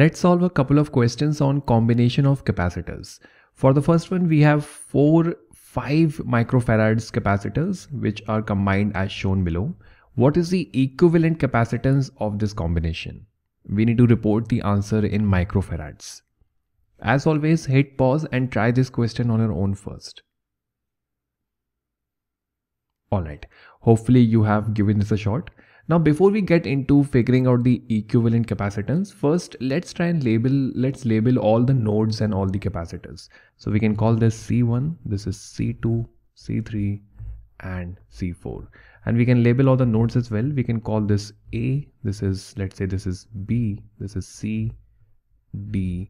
Let's solve a couple of questions on combination of capacitors. For the first one, we have four 5 microfarads capacitors which are combined as shown below. What is the equivalent capacitance of this combination? We need to report the answer in microfarads. As always, hit pause and try this question on your own first. Alright, hopefully you have given this a shot. Now before we get into figuring out the equivalent capacitance, first let's try and label, let's label all the nodes and all the capacitors. So we can call this C1, this is C2, C3 and C4. And we can label all the nodes as well. We can call this A, this is, let's say this is B, this is C, D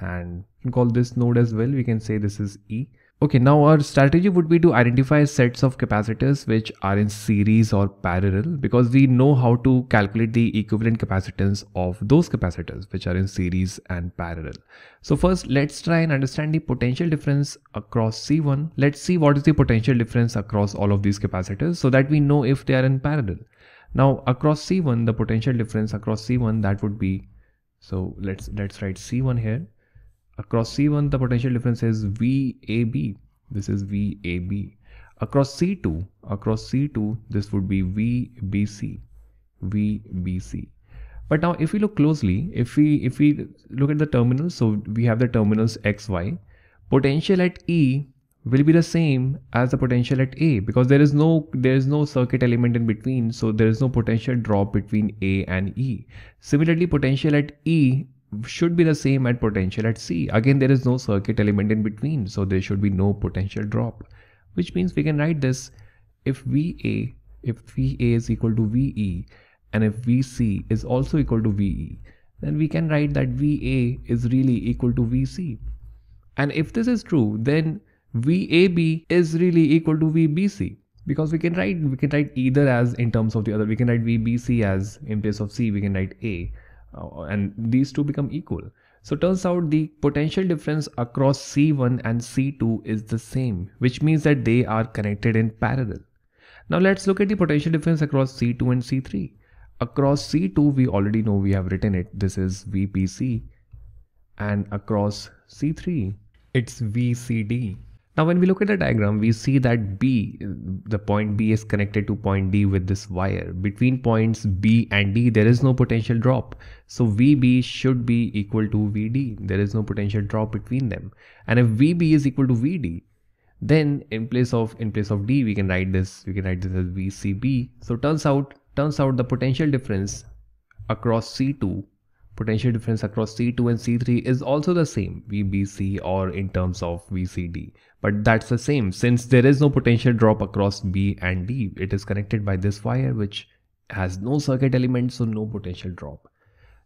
and we can call this node as well. We can say this is E Okay, now our strategy would be to identify sets of capacitors which are in series or parallel because we know how to calculate the equivalent capacitance of those capacitors which are in series and parallel. So first let's try and understand the potential difference across C1. Let's see what is the potential difference across all of these capacitors so that we know if they are in parallel. Now across C1 the potential difference across C1 that would be so let's let's write C1 here Across C1, the potential difference is VAB. This is VAB. Across C2, across C2, this would be VBC. VBC. But now if we look closely, if we if we look at the terminals, so we have the terminals XY, potential at E will be the same as the potential at A because there is no there is no circuit element in between so there is no potential drop between A and E. Similarly potential at E should be the same at potential at C. Again, there is no circuit element in between, so there should be no potential drop, which means we can write this if VA, if VA is equal to VE, and if VC is also equal to VE, then we can write that VA is really equal to VC. And if this is true, then VAB is really equal to VBC because we can write we can write either as in terms of the other we can write VBC as in place of C we can write A Uh, and these two become equal. So turns out the potential difference across C1 and C2 is the same, which means that they are connected in parallel. Now let's look at the potential difference across C2 and C3. Across C2, we already know we have written it. This is VBC. And across C3, it's VCD. Now when we look at the diagram, we see that B, the point B is connected to point D with this wire. Between points B and D, there is no potential drop. So VB should be equal to VD. There is no potential drop between them. And if VB is equal to VD, then in place of in place of D, we can write this, we can write this as VCB. So turns out, turns out the potential difference across C2 potential difference across C2 and C3 is also the same VBC or in terms of VCD but that's the same. Since there is no potential drop across B and D it is connected by this wire which has no circuit element so no potential drop.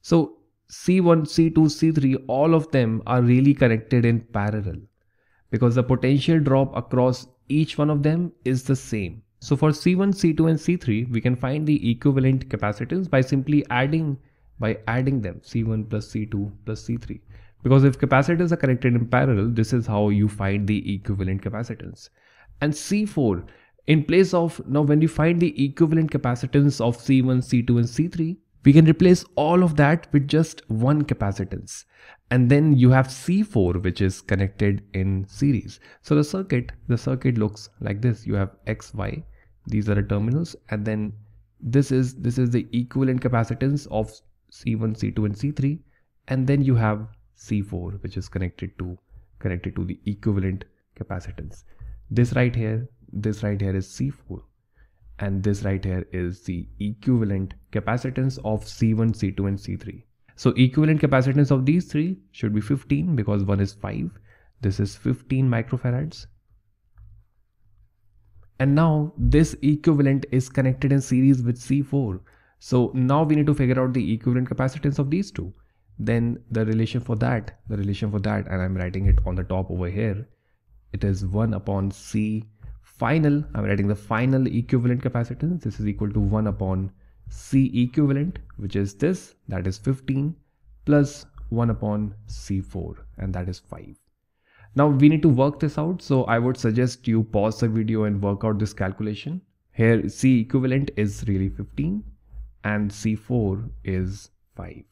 So C1 C2 C3 all of them are really connected in parallel because the potential drop across each one of them is the same. So for C1 C2 and C3 we can find the equivalent capacitance by simply adding by adding them C1 plus C2 plus C3 because if capacitors are connected in parallel, this is how you find the equivalent capacitance. And C4, in place of, now when you find the equivalent capacitance of C1, C2 and C3, we can replace all of that with just one capacitance. And then you have C4 which is connected in series. So the circuit, the circuit looks like this. You have X, Y, these are the terminals and then this is this is the equivalent capacitance of C1, C2 and C3 and then you have C4 which is connected to connected to the equivalent capacitance. This right here, this right here is C4 and this right here is the equivalent capacitance of C1, C2 and C3. So equivalent capacitance of these three should be 15 because one is 5. This is 15 microfarads. And now this equivalent is connected in series with C4. So now we need to figure out the equivalent capacitance of these two. Then the relation for that the relation for that and i'm writing it on the top over here. It is 1 upon c final. I'm writing the final equivalent capacitance. This is equal to 1 upon c equivalent which is this. That is 15 plus 1 upon c4 and that is 5 now we need to work this out. So i would suggest you pause the video and work out this calculation. Here c equivalent is really 15 and c4 is 5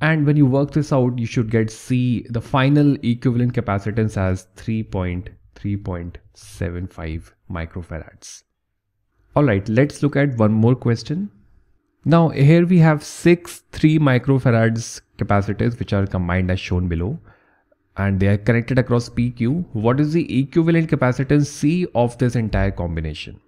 And when you work this out, you should get C, the final equivalent capacitance as 3.3.75 microfarads. Alright, let's look at one more question. Now here we have six 3 microfarads capacitors which are combined as shown below and they are connected across PQ. What is the equivalent capacitance C of this entire combination?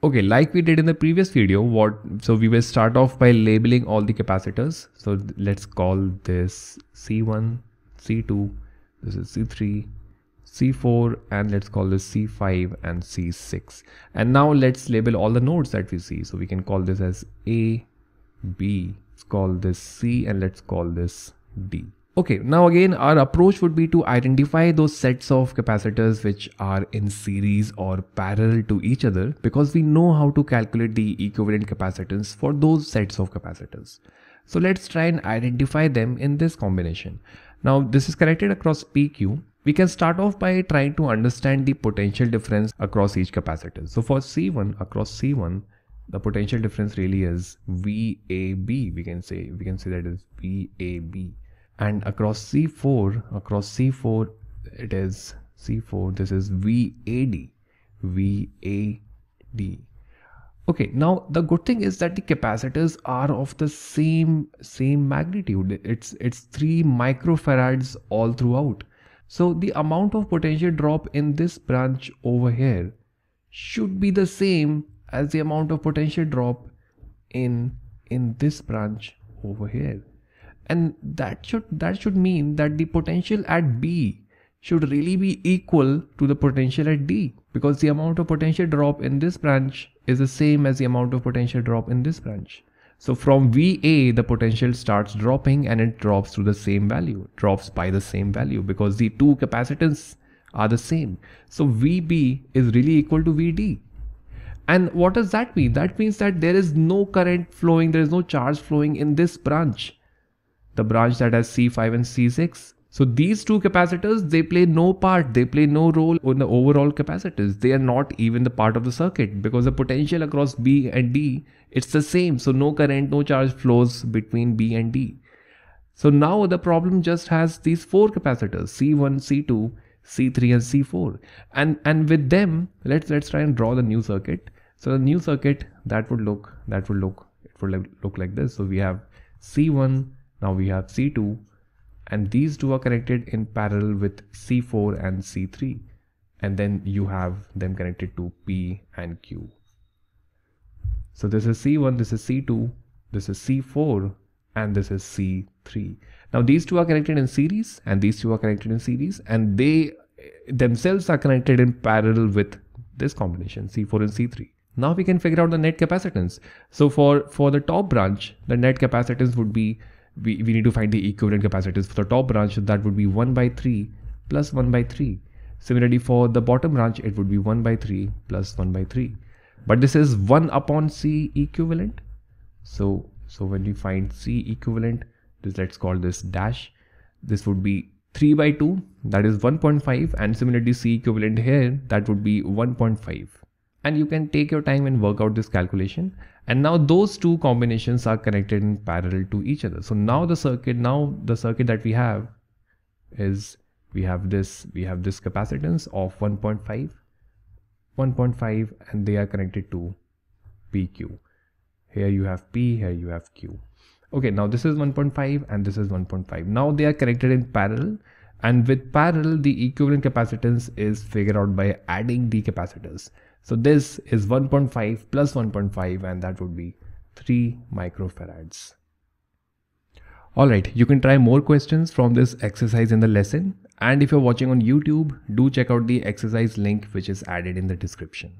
Okay, like we did in the previous video, what so we will start off by labeling all the capacitors. So let's call this C1, C2, this is C3, C4 and let's call this C5 and C6. And now let's label all the nodes that we see. So we can call this as A, B, let's call this C and let's call this D. Okay, now again, our approach would be to identify those sets of capacitors which are in series or parallel to each other because we know how to calculate the equivalent capacitance for those sets of capacitors. So let's try and identify them in this combination. Now this is connected across PQ. We can start off by trying to understand the potential difference across each capacitor. So for C1, across C1, the potential difference really is VAB. We can say, we can say that is VAB and across C4 across C4 it is C4 this is VAD VAD okay now the good thing is that the capacitors are of the same same magnitude. It's it's 3 microfarads all throughout. So the amount of potential drop in this branch over here should be the same as the amount of potential drop in in this branch over here and that should that should mean that the potential at B should really be equal to the potential at D because the amount of potential drop in this branch is the same as the amount of potential drop in this branch. So from VA, the potential starts dropping and it drops to the same value, drops by the same value because the two capacitance are the same. So VB is really equal to VD. And what does that mean? That means that there is no current flowing, there is no charge flowing in this branch the branch that has C5 and C6. So these two capacitors, they play no part, they play no role in the overall capacitors. They are not even the part of the circuit because the potential across B and D, it's the same. So no current, no charge flows between B and D. So now the problem just has these four capacitors, C1, C2, C3 and C4. And and with them, let's let's try and draw the new circuit. So the new circuit that would look that would look it would look like this. So we have C1, now we have C2 and these two are connected in parallel with C4 and C3 and then you have them connected to P and Q. So this is C1, this is C2, this is C4 and this is C3. Now these two are connected in series and these two are connected in series and they eh, themselves are connected in parallel with this combination C4 and C3. Now we can figure out the net capacitance. So for, for the top branch, the net capacitance would be we, we need to find the equivalent capacitance for the top branch that would be 1 by 3 plus 1 by 3 similarly for the bottom branch it would be 1 by 3 plus 1 by 3 but this is 1 upon c equivalent. So so when we find c equivalent this let's call this dash. This would be 3 by 2 that is 1.5 and similarly c equivalent here that would be 1.5 and you can take your time and work out this calculation and now those two combinations are connected in parallel to each other. So now the circuit now the circuit that we have is we have this we have this capacitance of 1.5 1.5 and they are connected to pq here you have p here you have q. Okay now this is 1.5 and this is 1.5 now they are connected in parallel and with parallel the equivalent capacitance is figured out by adding the capacitors so this is 1.5 plus 1.5 and that would be 3 microfarads. Alright, you can try more questions from this exercise in the lesson and if you're watching on YouTube, do check out the exercise link which is added in the description.